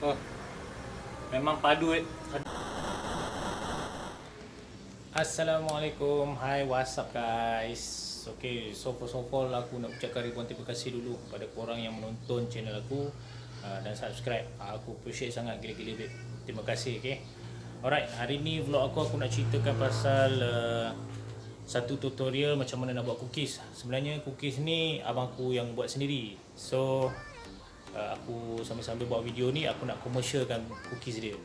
Oh. Memang padu eh. Assalamualaikum. Hai, what's up guys? Okay, so first of all aku nak ucapkan ribuan terima kasih dulu kepada korang yang menonton channel aku uh, dan subscribe. Uh, aku appreciate sangat gila-gila babe. Terima kasih, okay? Alright, hari ni vlog aku aku nak ceritakan pasal uh, satu tutorial macam mana nak buat cookies. Sebenarnya cookies ni abangku yang buat sendiri. So uh, aku sambil-sambil buat video ni aku nak commercialkan cookies dia.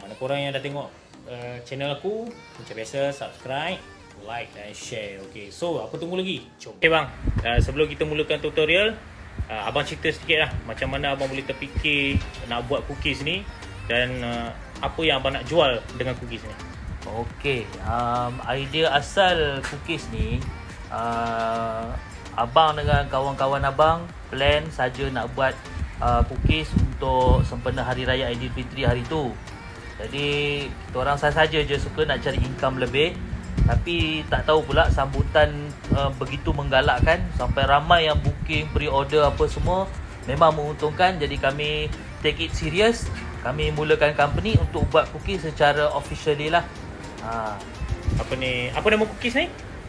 Mana korang yang dah tengok uh, channel aku, macam biasa subscribe, like dan share. Okay, so apa tunggu lagi? Jom. Okay bang, uh, sebelum kita mulakan tutorial, uh, abang cerita sedikit lah macam mana abang boleh terfikir nak buat cookies ni dan uh, apa yang abang nak jual dengan cookies ni. Okey, um, idea asal cookies ni uh, abang dengan kawan-kawan abang plan saja nak buat uh, cookies untuk sempena hari raya Aidilfitri hari tu. Jadi kita orang saja je suka nak cari income lebih tapi tak tahu pula sambutan uh, begitu menggalakkan sampai ramai yang booking pre-order apa semua memang menguntungkan jadi kami take it serious kami mulakan company untuk buat cookies secara officially lah Ha. Apa ni? Apa nama cookies ni?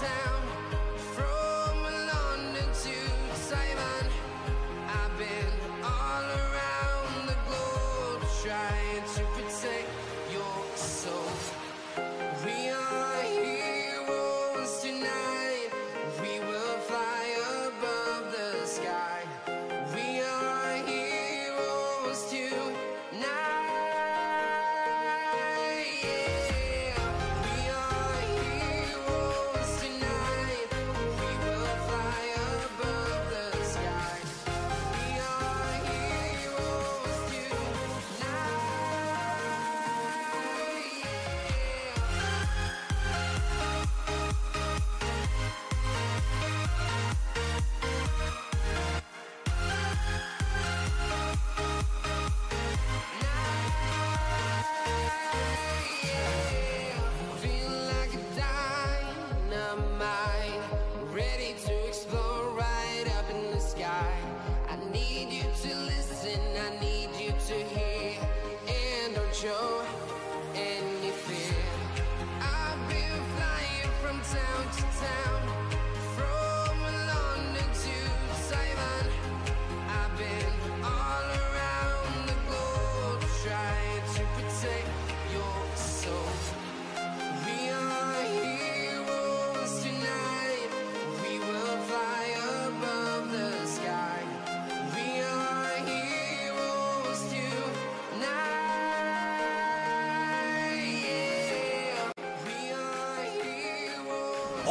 town.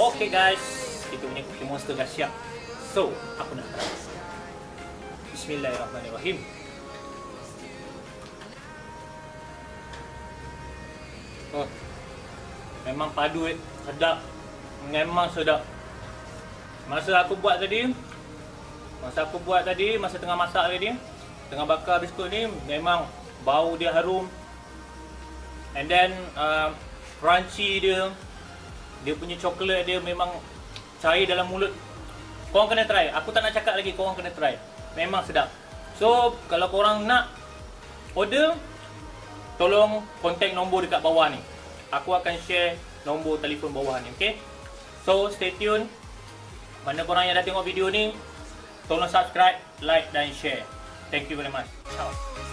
Okay guys, kita punya cookie monster dah siap. So, aku nak try. Bismillahirrahmanirrahim. Oh, memang padu eh, sedap. Memang sedap. Masa aku buat tadi, masa aku buat tadi, masa tengah masak tadi, tengah bakar biskut ni, memang bau dia harum. And then, uh, crunchy dia, dia punya coklat dia memang cair dalam mulut. Korang kena try. Aku tak nak cakap lagi, korang kena try. Memang sedap. So, kalau korang nak order, tolong contact nombor dekat bawah ni. Aku akan share nombor telefon bawah ni, okay? So, stay tune. Mana korang yang dah tengok video ni, tolong subscribe, like dan share. Thank you very much. Ciao.